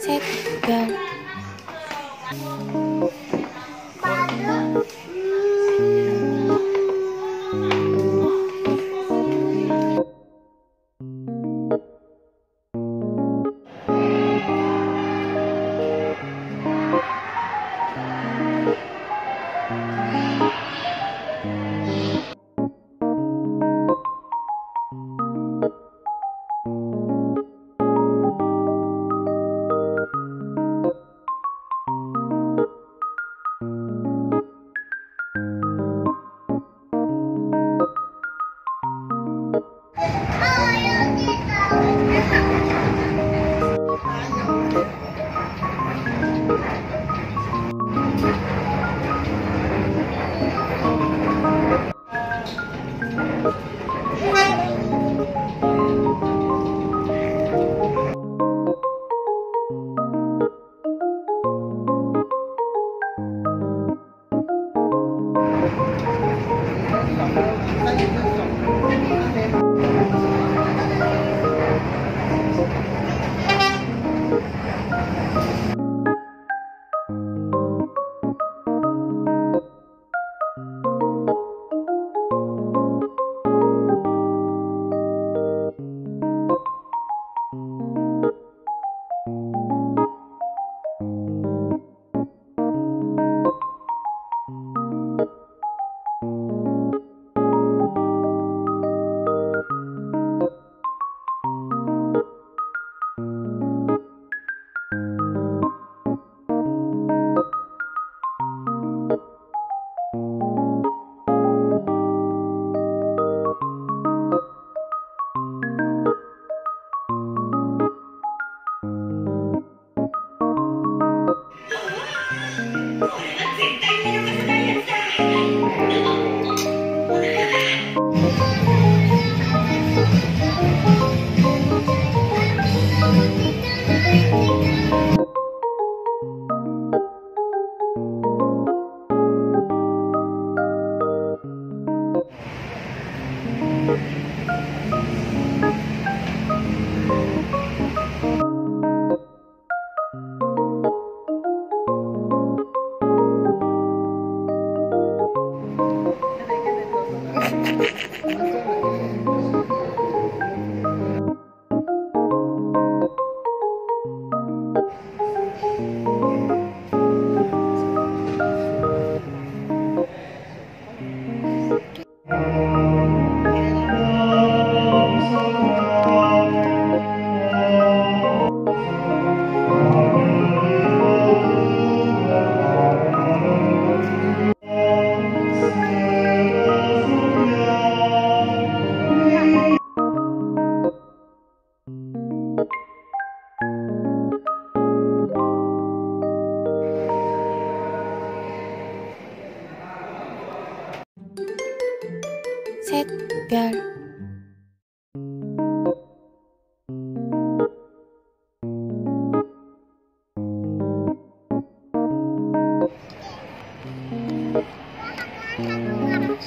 Set, go.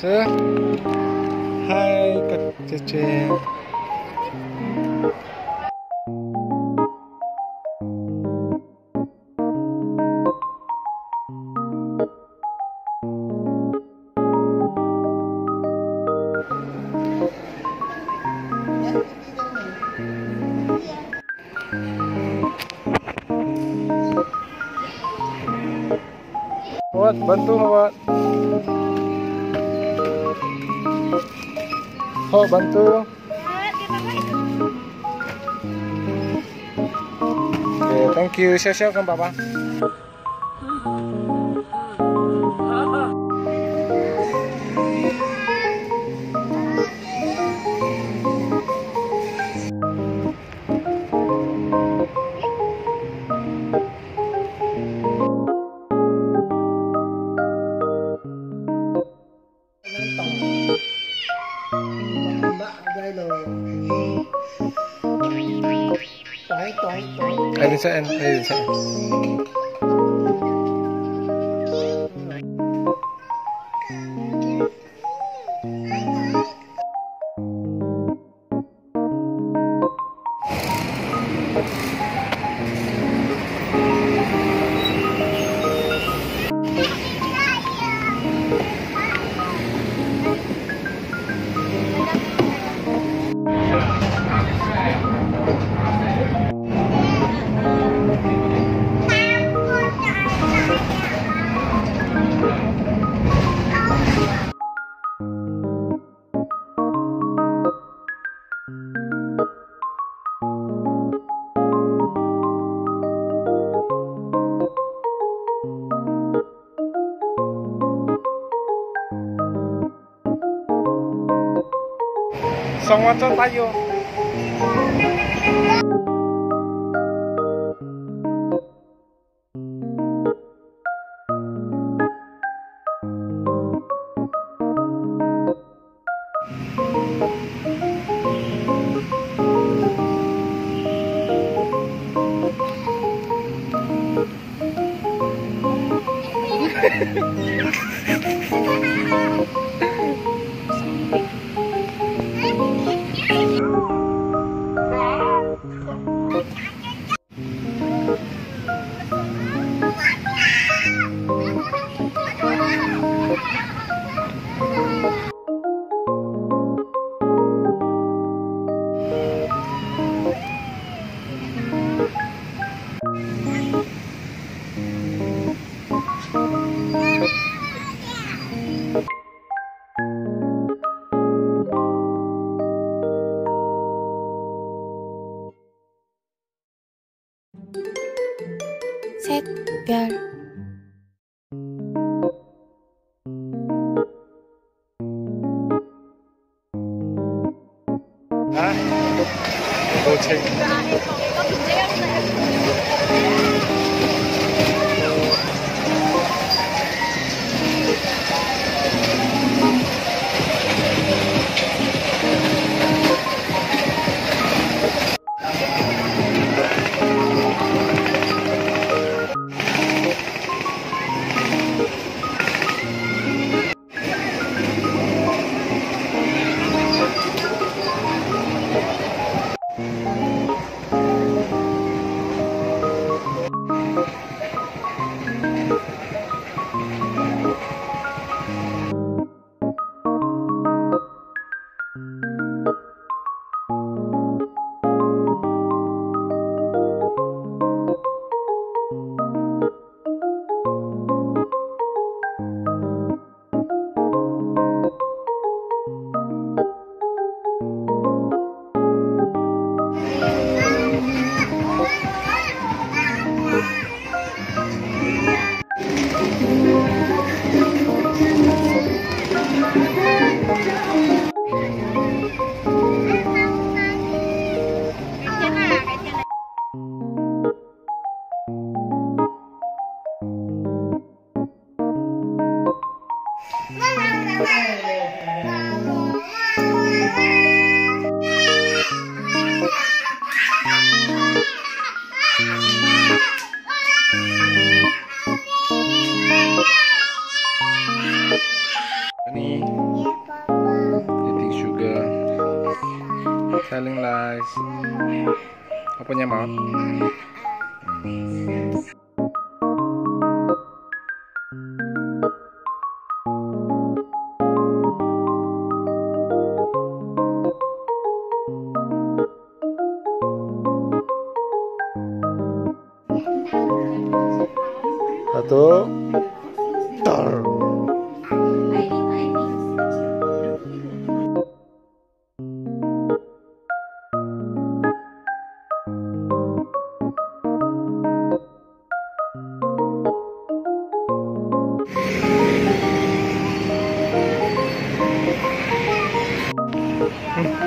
Sir, hai Kak Cece. Wat, bantu Wat. Ho, bantu. Okay, thank you. Siap-siap kan, Papa? Saan? Ayun saan? Son ocho. 啊，都清。Punya mau? Satu, Okay.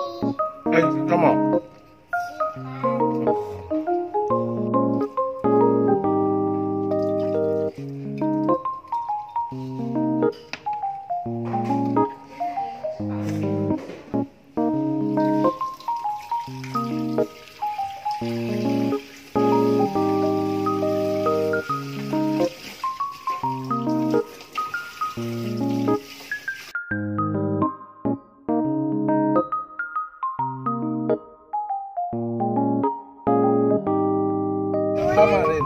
Ê, có một. kamarin.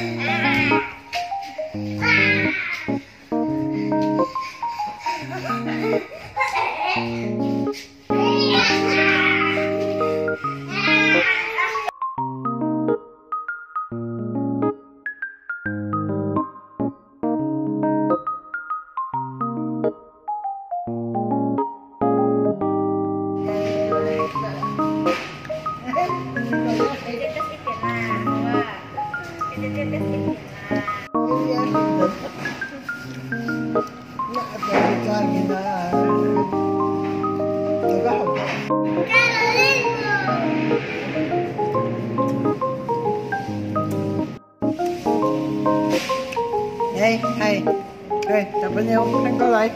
Ah! đây thầy đây tập bao nhiêu. Anh coi lại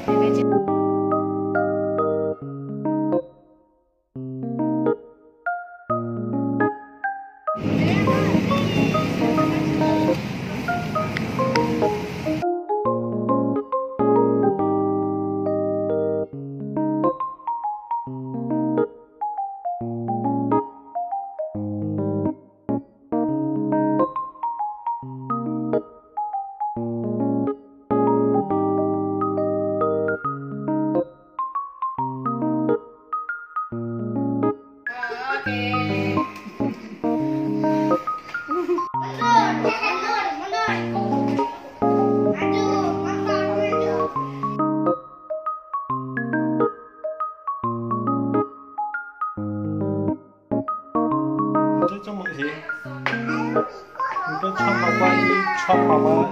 爸妈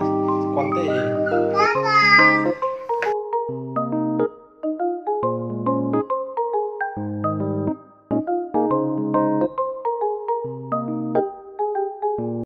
关灯。爸爸。